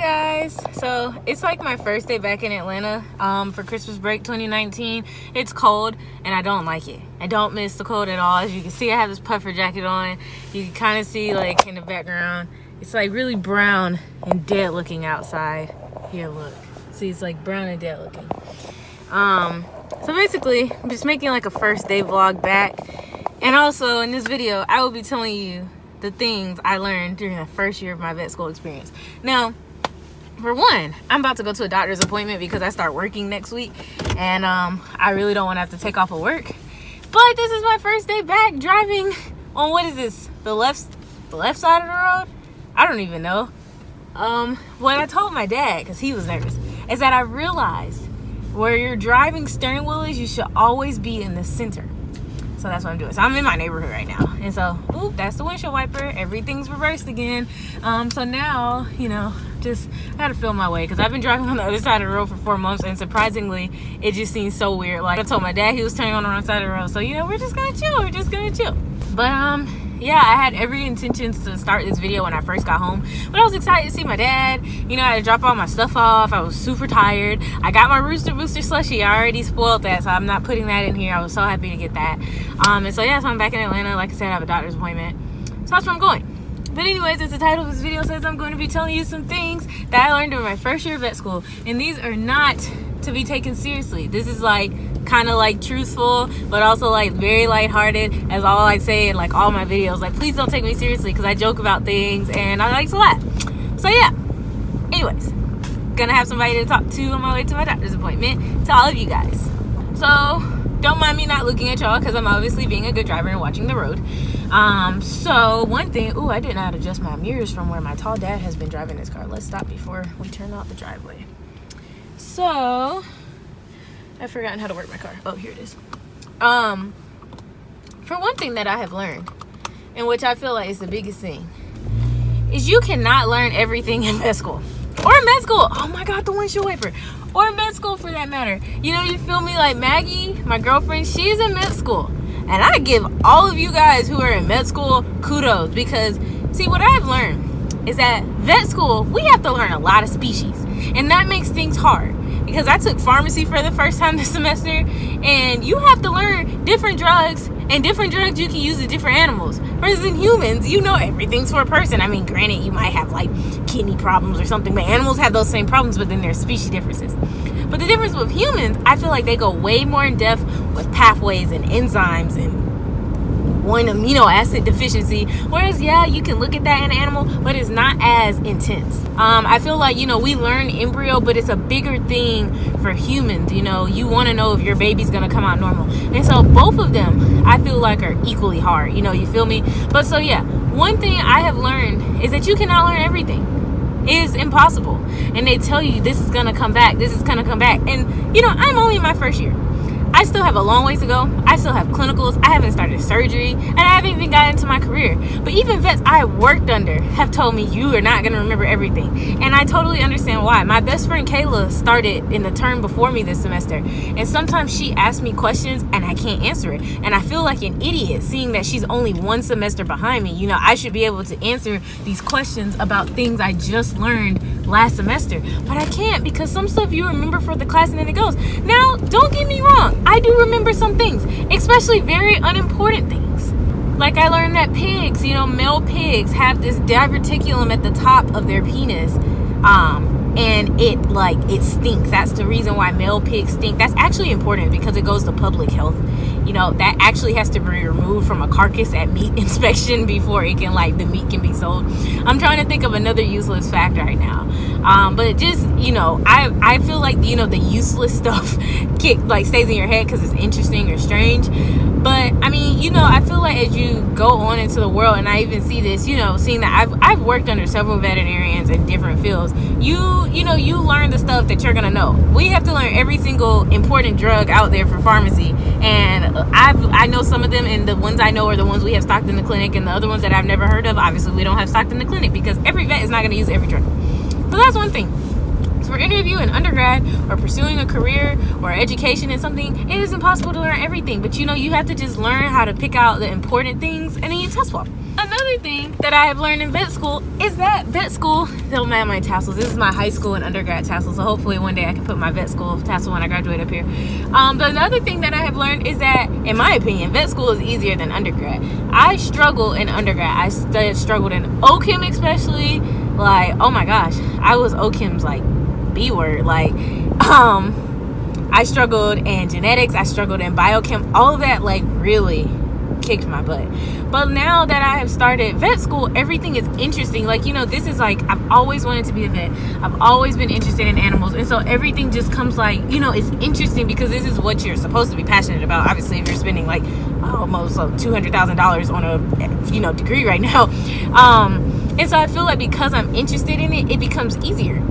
guys. So it's like my first day back in atlanta um, for christmas break 2019 it's cold and i don't like it. I don't miss the cold at all. As you can see i have this puffer jacket on. You can kind of see like in the background. It's like really brown and dead looking outside. Here look. See it's like brown and dead looking. Um so basically i'm just making like a first day vlog back. And also in this video i will be telling you the things I learned during the first year of my vet school experience. Now, for one, I'm about to go to a doctor's appointment because I start working next week and um, I really don't want to have to take off of work. But this is my first day back driving on what is this? The left the left side of the road? I don't even know. Um, what I told my dad, because he was nervous, is that I realized where your driving steering wheel is, you should always be in the center. So that's what I'm doing. So I'm in my neighborhood right now. And so, oop, that's the windshield wiper. Everything's reversed again. Um, so now, you know, just I had to feel my way because I've been driving on the other side of the road for four months and surprisingly it just seems so weird. Like I told my dad he was turning on the wrong side of the road. So, you know, we're just gonna chill. We're just gonna chill. But um yeah, I had every intentions to start this video when I first got home. But I was excited to see my dad. You know, I had to drop all my stuff off. I was super tired. I got my Rooster Booster slushie. I already spoiled that, so I'm not putting that in here. I was so happy to get that. Um, and so yeah, so I'm back in Atlanta. Like I said, I have a doctor's appointment. So that's where I'm going. But anyways, as the title of this video says, I'm going to be telling you some things that I learned during my first year of vet school. And these are not to be taken seriously. This is like kind of like truthful, but also like very lighthearted, as all I say in like all my videos. Like, please don't take me seriously because I joke about things and I like to laugh. So yeah. Anyways, gonna have somebody to talk to on my way to my doctor's appointment. To all of you guys. So don't mind me not looking at y'all because I'm obviously being a good driver and watching the road. Um, so one thing, oh, I did not adjust my mirrors from where my tall dad has been driving his car. Let's stop before we turn out the driveway. So I've forgotten how to work my car. Oh, here it is. Um, for one thing that I have learned, and which I feel like is the biggest thing, is you cannot learn everything in med school or med school. Oh my God, the windshield wiper. Or med school for that matter. You know, you feel me? Like Maggie, my girlfriend, she's in med school. And I give all of you guys who are in med school kudos because, see, what I've learned is that vet school, we have to learn a lot of species. And that makes things hard because I took pharmacy for the first time this semester and you have to learn different drugs and different drugs you can use in different animals. Whereas in humans, you know everything's for a person. I mean, granted, you might have like kidney problems or something, but animals have those same problems, but then there's species differences. But the difference with humans, I feel like they go way more in depth with pathways and enzymes and one amino acid deficiency. Whereas, yeah, you can look at that in an animal, but it's not as intense. Um, I feel like, you know, we learn embryo, but it's a bigger thing for humans. You know, you want to know if your baby's going to come out normal. And so both of them, I feel like, are equally hard. You know, you feel me? But so, yeah, one thing I have learned is that you cannot learn everything. Is impossible. And they tell you this is to come back, this is to come back. And, you know, I'm only in my first year. I still have a long ways to go. I still have clinicals. I haven't started surgery, and I haven't even gotten into my career. But even vets I worked under have told me you are not going to remember everything. And I totally understand why. My best friend Kayla started in the term before me this semester, and sometimes she asks me questions and I can't answer it. And I feel like an idiot seeing that she's only one semester behind me. You know, I should be able to answer these questions about things I just learned last semester. But I can't because some stuff you remember for the class and then it goes. Now, don't get me wrong. I do remember some things, especially very unimportant things. Like I learned that pigs, you know, male pigs have this diverticulum at the top of their penis. Um, and it like it stinks. That's the reason why male pigs stink. That's actually important because it goes to public health. You know that actually has to be removed from a carcass at meat inspection before it can like the meat can be sold. I'm trying to think of another useless fact right now. Um, but just you know i i feel like you know the useless stuff kick like stays in your head because it's interesting or strange but I mean, you know, I feel like as you go on into the world, and I even see this, you know, seeing that I've, I've worked under several veterinarians in different fields. You, you know, you learn the stuff that you're gonna know. We have to learn every single important drug out there for pharmacy, and I've I know some of them, and the ones I know are the ones we have stocked in the clinic, and the other ones that I've never heard of, obviously we don't have stocked in the clinic because every vet is not gonna use every drug. So that's one thing for any of you in undergrad or pursuing a career or education in something, it is impossible to learn everything. But you know, you have to just learn how to pick out the important things and then you test walk. Another thing that I have learned in vet school is that vet school, don't mind my tassels. This is my high school and undergrad tassels. So hopefully one day I can put my vet school tassel when I graduate up here. Um, but another thing that I have learned is that, in my opinion, vet school is easier than undergrad. I struggle in undergrad. I st- struggled in OChem especially. Like, oh my gosh, I was OChem's like B word. Like, um, I struggled in genetics. I struggled in biochem. All of that, like, really kicked my butt. But now that I have started vet school, everything is interesting. Like, you know, this is like, I've always wanted to be a vet. I've always been interested in animals. And so everything just comes like, you know, it's interesting because this is what you're supposed to be passionate about. Obviously, if you're spending like almost like $200,000 on a, you know, degree right now. Um, and so I feel like because I'm interested in it, it becomes easier.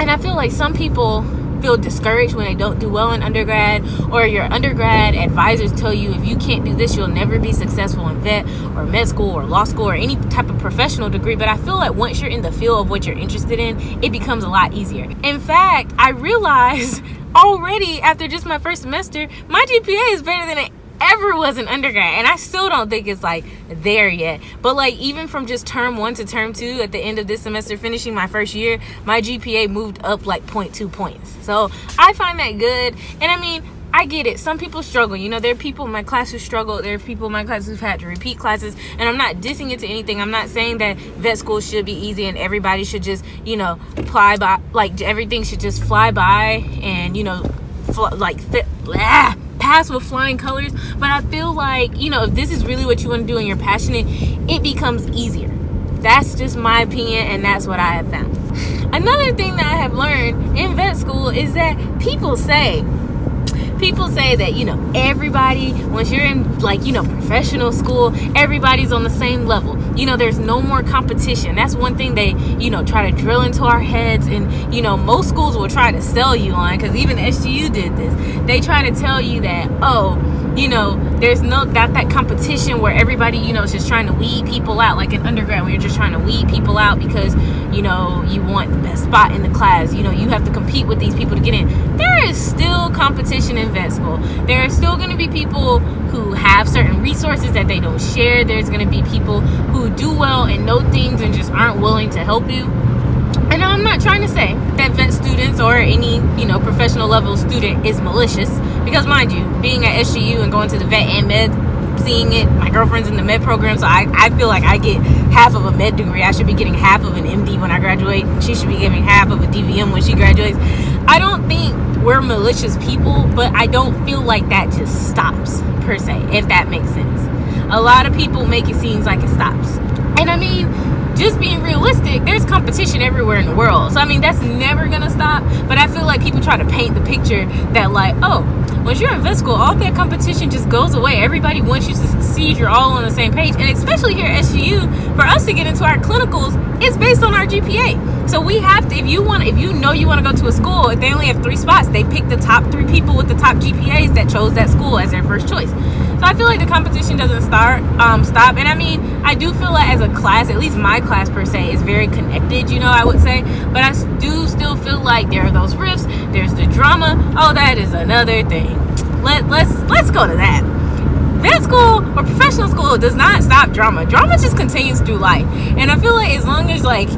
And I feel like some people feel discouraged when they don't do well in undergrad or your undergrad advisors tell you if you can't do this you'll never be successful in vet or med school or law school or any type of professional degree. But i feel like once you're in the field of what you're interested in it becomes a lot easier. In fact i realized already after just my first semester my gpa is better than it ever was an undergrad and i still don't think it's like there yet but like even from just term one to term two at the end of this semester finishing my first year my gpa moved up like 0.2 points so i find that good and i mean I get it. Some people struggle. You know, there are people in my class who struggle. There are people in my class who've had to repeat classes. And I'm not dissing it to anything. I'm not saying that vet school should be easy and everybody should just, you know, fly by, like everything should just fly by and, you know, fl- like, blah, pass with flying colors. But I feel like, you know, if this is really what you want to do and you're passionate, it becomes easier. That's just my opinion, and that's what I have found. Another thing that I have learned in vet school is that people say people say that you know everybody once you're in like you know professional school everybody's on the same level. You know there's no more competition. That's one thing they you know try to drill into our heads and you know most schools will try to sell you on because even sgu did this. They try to tell you that oh you know, there's no that that competition where everybody, you know, is just trying to weed people out, like in undergrad where you're just trying to weed people out because, you know, you want the best spot in the class. You know, you have to compete with these people to get in. There is still competition in vet school. There are still going to be people who have certain resources that they don't share. There's going to be people who do well and know things and just aren't willing to help you. And I'm not trying to say that vet students or any, you know, professional level student is malicious. Because mind you, being at SGU and going to the vet and med, seeing it, my girlfriend's in the med program, so I, I feel like I get half of a med degree. I should be getting half of an MD when I graduate. She should be getting half of a DVM when she graduates. I don't think we're malicious people, but I don't feel like that just stops, per se, if that makes sense. A lot of people make it seem like it stops. And I mean, just being realistic, there's competition everywhere in the world. So I mean, that's never gonna stop. But I feel like people try to paint the picture that like, oh, once you're in vet school, all that competition just goes away. Everybody wants you to succeed. You're all on the same page. And especially here at SGU, for us to get into our clinicals, it's based on our GPA. So we have to, if you want, if you know you want to go to a school, if they only have three spots, they pick the top three people with the top GPAs that chose that school as their first choice. So I feel like the competition doesn't start, um, stop. And I mean, I do feel like as a class, at least my class per se, is very connected, you know, I would say. But I do still feel like there are those rifts, there's the drama. Oh, that is another thing. Let, let's, let's go to that vet school or professional school does not stop drama. Drama just continues through life. And I feel like as long as like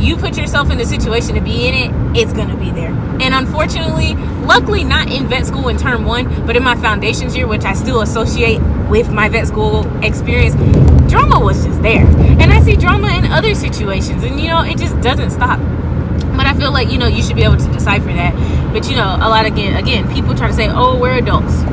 you put yourself in the situation to be in it, it's gonna be there. And unfortunately, luckily not in vet school in term one, but in my foundations year, which I still associate with my vet school experience, drama was just there. And I see drama in other situations, and you know, it just doesn't stop. But I feel like, you know, you should be able to decipher that. But you know, a lot again again, people try to say, Oh, we're adults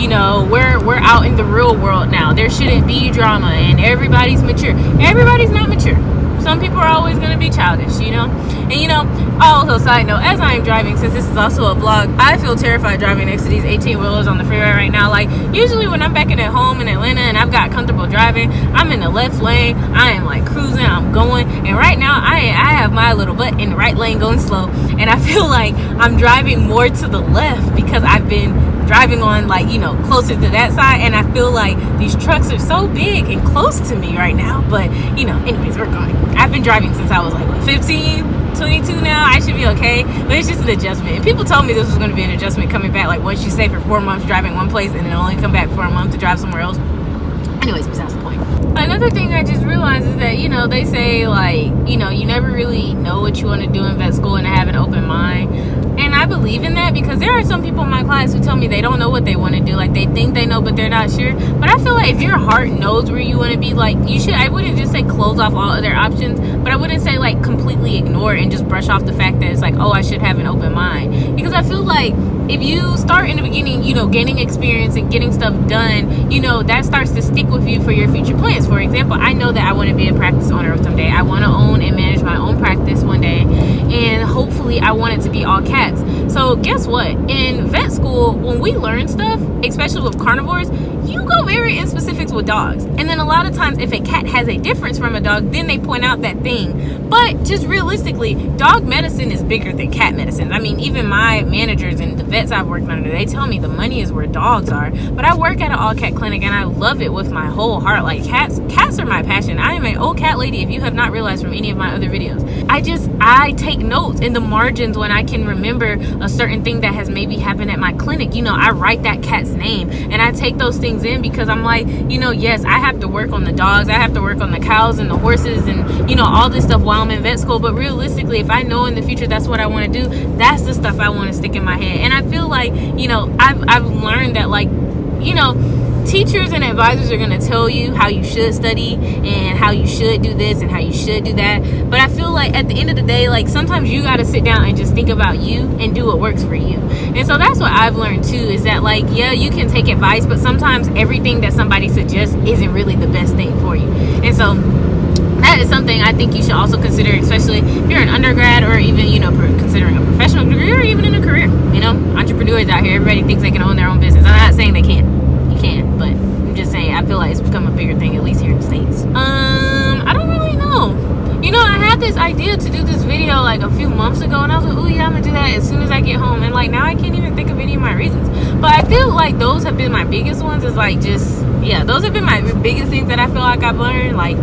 you know we're we're out in the real world now there shouldn't be drama and everybody's mature everybody's not mature some people are always going to be childish, you know? And you know, also side note, as I am driving, since this is also a vlog, I feel terrified driving next to these 18 wheelers on the freeway right now. Like, usually when I'm back at home in Atlanta and I've got comfortable driving, I'm in the left lane, I am like cruising, I'm going. And right now, I, I have my little butt in the right lane going slow. And I feel like I'm driving more to the left because I've been driving on like you know closer to that side and i feel like these trucks are so big and close to me right now but you know anyways we're going i've been driving since i was like what 15 22 now. I should be okay. But it's just an adjustment. And people told me this was going to be an adjustment coming back. Like once you stay for four months driving one place and then only come back for a month to drive somewhere else. Anyways, besides the point. Another thing I just realized is that, you know, they say like, you know, you never really know what you want to do in vet school and have an open mind and I believe in that because there are some people in my class who tell me they don't know what they want to do. Like they think they know, but they're not sure. But I feel like if your heart knows where you want to be, like you should. I wouldn't just say close off all other options, but I wouldn't say like completely ignore and just brush off the fact that it's like, oh, I should have an open mind. Because I feel like if you start in the beginning, you know, gaining experience and getting stuff done, you know, that starts to stick with you for your future plans. For example, I know that I want to be a practice owner someday. I want to own and manage my own practice one day, and hopefully, I want it to be all cats. So, guess what? In vet school, when we learn stuff, especially with carnivores, you go very in specifics with dogs. And then a lot of times, if a cat has a difference from a dog, then they point out that thing. But just realistically, dog medicine is bigger than cat medicine. I mean, even my managers and the vets I've worked under, they tell me the money is where dogs are. But I work at an all cat clinic and I love it with my whole heart. Like cats, cats are my passion. I am an old cat lady. If you have not realized from any of my other videos, I just I take notes in the margins when I can remember a certain thing that has maybe happened at my clinic. You know, I write that cat's name and I take those things in because I'm like, you know, yes, I have to work on the dogs, I have to work on the cows and the horses and you know all this stuff while I'm in vet school. But realistically, if I know in the future that's what I want to do, that's the stuff I want to stick in my head. And I feel like you know I've I've learned that like you know teachers and advisors are going to tell you how you should study and how you should do this and how you should do that but i feel like at the end of the day like sometimes you got to sit down and just think about you and do what works for you and so that's what i've learned too is that like yeah you can take advice but sometimes everything that somebody suggests isn't really the best thing for you and so that is something I think you should also consider, especially if you're an undergrad or even, you know, considering a professional degree or even in a career. You know, entrepreneurs out here, everybody thinks they can own their own business. I'm not saying they can't. Can, but I'm just saying I feel like it's become a bigger thing, at least here in the States. Um, I don't really know. You know, I had this idea to do this video like a few months ago, and I was like, oh yeah, I'm gonna do that as soon as I get home. And like now I can't even think of any of my reasons. But I feel like those have been my biggest ones, is like just, yeah, those have been my biggest things that I feel like I've learned. Like,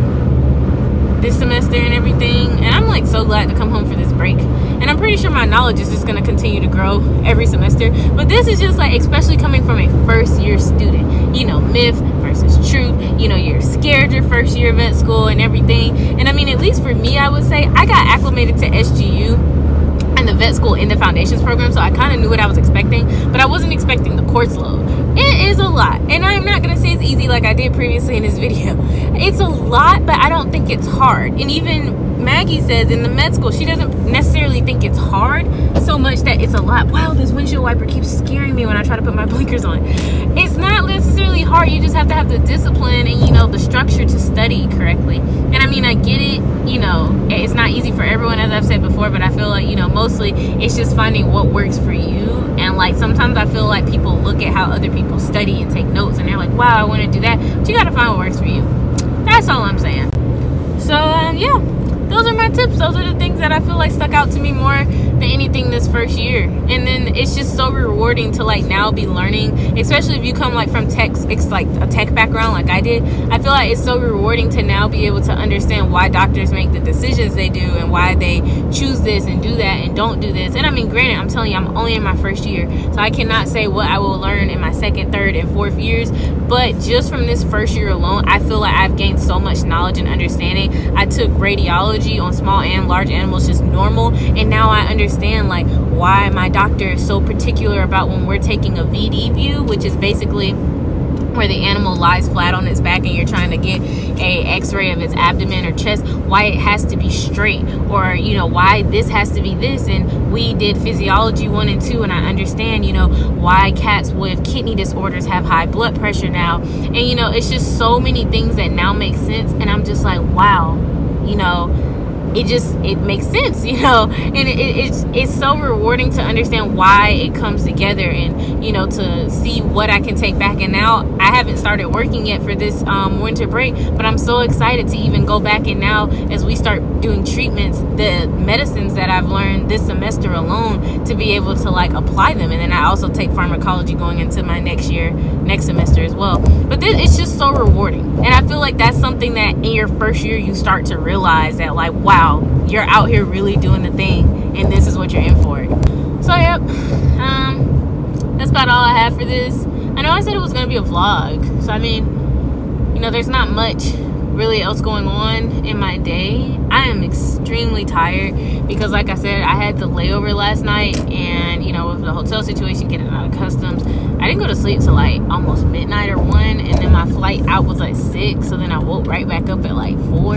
this semester and everything. And i'm like so glad to come home for this break. And i'm pretty sure my knowledge is just going to continue to grow every semester. But this is just like especially coming from a first year student. You know myth versus truth. You know you're scared your first year of vet school and everything. And i mean at least for me i would say i got acclimated to sgu the vet school in the foundations program so i kind of knew what i was expecting but i wasn't expecting the course load. It is a lot and i'm not gonna say it's easy like i did previously in this video. It's a lot but i don't think it's hard and even Maggie says in the med school, she doesn't necessarily think it's hard so much that it's a lot. Wow, this windshield wiper keeps scaring me when I try to put my blinkers on. It's not necessarily hard. You just have to have the discipline and, you know, the structure to study correctly. And I mean, I get it, you know, it's not easy for everyone, as I've said before, but I feel like, you know, mostly it's just finding what works for you. And like sometimes I feel like people look at how other people study and take notes and they're like, wow, I want to do that. But you got to find what works for you. That's all I'm saying. So, um, yeah those are my tips. Those are the things that I feel like stuck out to me more than anything this first year. And then it's just so rewarding to like now be learning, especially if you come like from tech, it's like a tech background like I did. I feel like it's so rewarding to now be able to understand why doctors make the decisions they do and why they choose this and do that and don't do this. And I mean, granted, I'm telling you, I'm only in my first year, so I cannot say what I will learn in my second, third, and fourth years. But just from this first year alone, I feel like I've gained so much knowledge and understanding. I took radiology on small and large animals just normal. And now I understand like why my doctor is so particular about when we're taking a VD view which is basically where the animal lies flat on its back and you're trying to get a x-ray of its abdomen or chest why it has to be straight or you know why this has to be this. And we did physiology one and two and i understand you know why cats with kidney disorders have high blood pressure now. And you know it's just so many things that now make sense and i'm just like wow you know it just it makes sense you know? And it, it, it's it's so rewarding to understand why it comes together and you know to see what i can take back. And now i haven't started working yet for this um, winter break but i'm so excited to even go back and now as we start doing treatments the medicines that i've learned this semester alone to be able to like apply them. And then i also take pharmacology going into my next year next semester as well. But this, it's just so rewarding. And i feel like that's something that in your first year you start to realize that like wow wow you're out here really doing the thing and this is what you're in for. So yep um that's about all i have for this. I know i said it was gonna be a vlog so i mean you know there's not much really else going on in my day. I am extremely tired because like i said i had the layover last night and you know with the hotel situation getting out of customs i didn't go to sleep till like almost midnight or one and then my flight out was like six so then i woke right back up at like four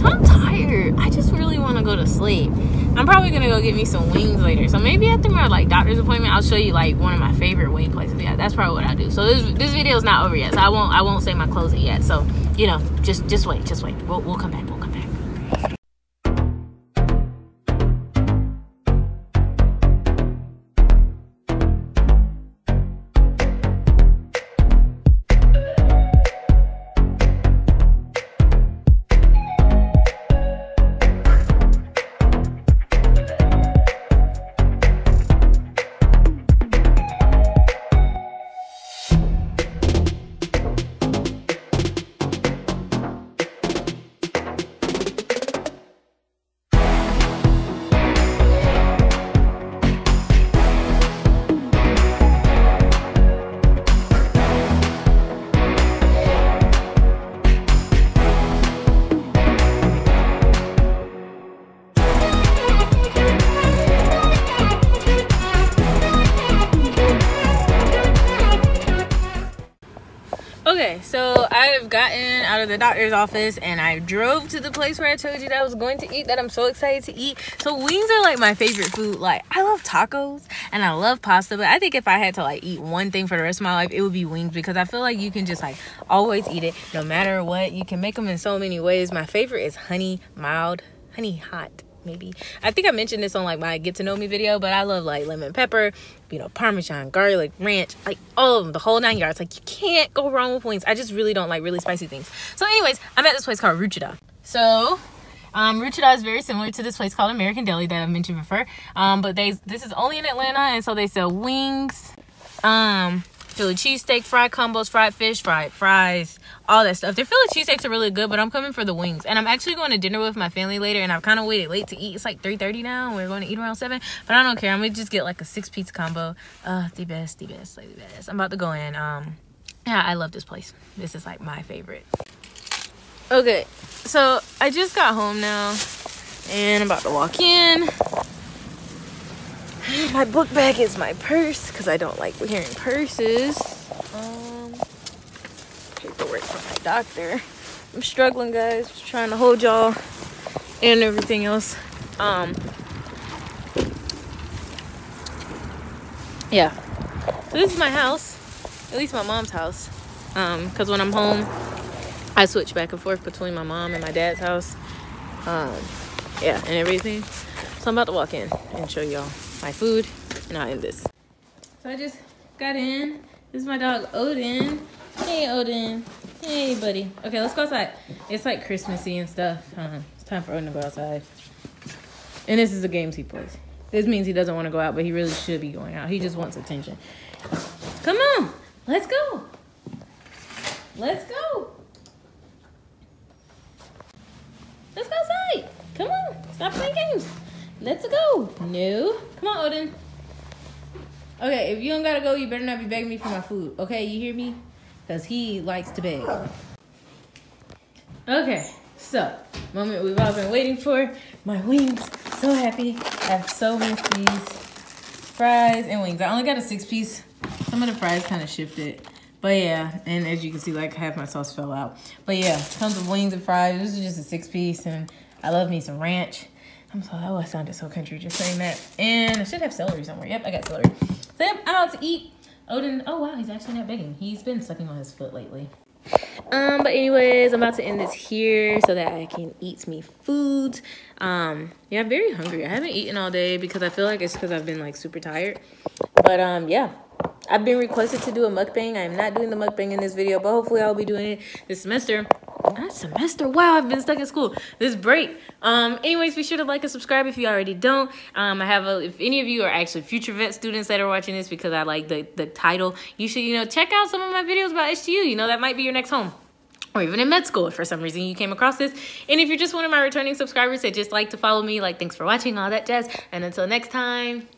so i'm tired. I just really want to go to sleep. I'm probably gonna go get me some wings later. So maybe after my like doctor's appointment i'll show you like one of my favorite wing places. Yeah that's probably what i do. So this this video is not over yet so i won't i won't say my closing yet. So you know, just just wait, just wait. We'll, we'll come back. We'll out of the doctor's office and I drove to the place where I told you that I was going to eat that I'm so excited to eat. So wings are like my favorite food. Like I love tacos and I love pasta, but I think if I had to like eat one thing for the rest of my life, it would be wings because I feel like you can just like always eat it no matter what. You can make them in so many ways. My favorite is honey mild, honey hot maybe i think i mentioned this on like my get to know me video but i love like lemon pepper you know parmesan garlic ranch like all of them the whole nine yards. Like you can't go wrong with wings i just really don't like really spicy things. So anyways i'm at this place called ruchida so um, Ruchida is very similar to this place called American Deli that I mentioned before. Um, but they this is only in Atlanta, and so they sell wings, um, Philly cheesesteak, fried combos, fried fish, fried fries, all that stuff. Their Philly cheesesteaks are really good, but I'm coming for the wings. And I'm actually going to dinner with my family later, and I've kind of waited late to eat. It's like 3.30 now, we're going to eat around 7. But I don't care. I'm going to just get like a six pizza combo. Uh, the best, the best, like the best. I'm about to go in. Um, yeah, I love this place. This is like my favorite. Okay, so I just got home now, and I'm about to walk in. My book bag is my purse because I don't like wearing purses. Um, paperwork from my doctor. I'm struggling, guys. Just trying to hold y'all and everything else. Um, yeah. So this is my house. At least my mom's house. Um, because when I'm home, I switch back and forth between my mom and my dad's house. Um, yeah, and everything. So I'm about to walk in and show y'all my food, and I'll end this. So I just got in. This is my dog Odin. Hey Odin. Hey buddy. Okay, let's go outside. It's like Christmassy and stuff. Uh, it's time for Odin to go outside. And this is the games he plays. This means he doesn't want to go out, but he really should be going out. He just wants attention. Come on. Let's go. Let's go. Let's go outside. Come on. Stop playing games. Let's go. No. Come on, Odin. Okay, if you don't gotta go, you better not be begging me for my food. Okay, you hear me? Because he likes to beg. Okay, so, moment we've all been waiting for. My wings. So happy. I have so missed these. Fries and wings. I only got a six piece. Some of the fries kind of shifted. But yeah, and as you can see, like half my sauce fell out. But yeah, tons of wings and fries. This is just a six piece, and I love me some ranch. I'm sorry, oh, I sounded so country just saying that. And I should have celery somewhere. Yep, I got celery. So yep, I'm about to eat. Odin, oh wow, he's actually not begging. He's been sucking on his foot lately. Um, but anyways, I'm about to end this here so that I can eat me food. Um, yeah, I'm very hungry. I haven't eaten all day because I feel like it's because I've been like super tired. But um, yeah, I've been requested to do a mukbang. I'm not doing the mukbang in this video, but hopefully I'll be doing it this semester semester wow i've been stuck in school this break um anyways be sure to like and subscribe if you already don't um i have a if any of you are actually future vet students that are watching this because i like the the title you should you know check out some of my videos about sgu you know that might be your next home or even in med school if for some reason you came across this. And if you're just one of my returning subscribers that just like to follow me, like thanks for watching, all that jazz. And until next time.